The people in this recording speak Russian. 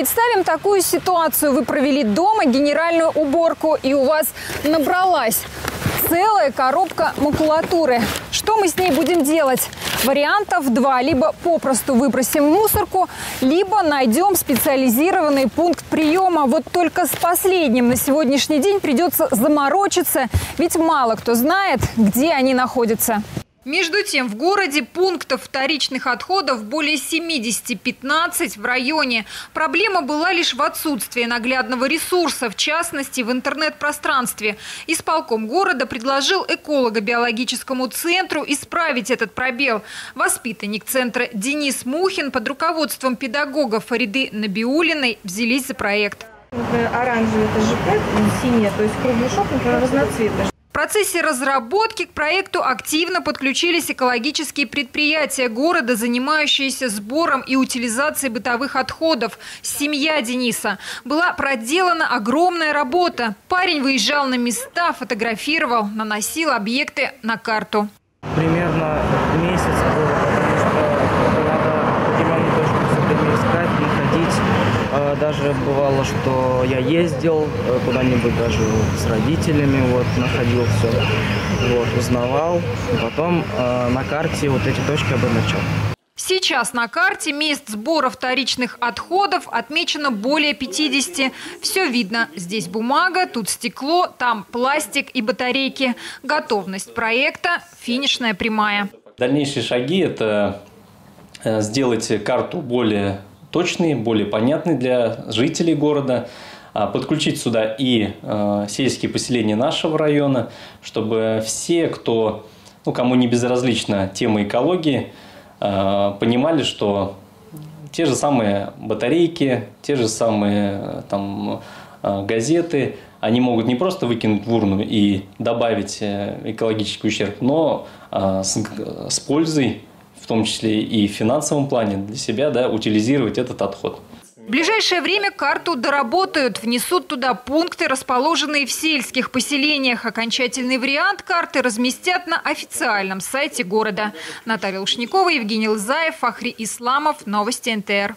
Представим такую ситуацию. Вы провели дома генеральную уборку, и у вас набралась целая коробка макулатуры. Что мы с ней будем делать? Вариантов два. Либо попросту выбросим в мусорку, либо найдем специализированный пункт приема. Вот только с последним на сегодняшний день придется заморочиться, ведь мало кто знает, где они находятся. Между тем, в городе пунктов вторичных отходов более 70-15 в районе. Проблема была лишь в отсутствии наглядного ресурса, в частности, в интернет-пространстве. Исполком города предложил эколого-биологическому центру исправить этот пробел. Воспитанник центра Денис Мухин под руководством педагога Фариды Набиулиной взялись за проект. Оранжевый – это ЖП, синий, то есть кругляшок, например, разноцветный процессе разработки к проекту активно подключились экологические предприятия города, занимающиеся сбором и утилизацией бытовых отходов. Семья Дениса. Была проделана огромная работа. Парень выезжал на места, фотографировал, наносил объекты на карту. Примерно месяц даже бывало, что я ездил э, куда-нибудь даже с родителями, вот, находил все, вот, узнавал. Потом э, на карте вот эти точки обозначал. Сейчас на карте мест сбора вторичных отходов отмечено более 50. Все видно. Здесь бумага, тут стекло, там пластик и батарейки. Готовность проекта – финишная прямая. Дальнейшие шаги – это э, сделать карту более точный, более понятный для жителей города, а, подключить сюда и а, сельские поселения нашего района, чтобы все, кто, ну, кому не безразлична тема экологии, а, понимали, что те же самые батарейки, те же самые там, газеты, они могут не просто выкинуть в урну и добавить э, экологический ущерб, но с, с пользой в том числе и в финансовом плане для себя, да, утилизировать этот отход. В ближайшее время карту доработают, внесут туда пункты, расположенные в сельских поселениях. Окончательный вариант карты разместят на официальном сайте города. Наталья Лушникова, Евгений Лзаев, Фахри Исламов. Новости НТР.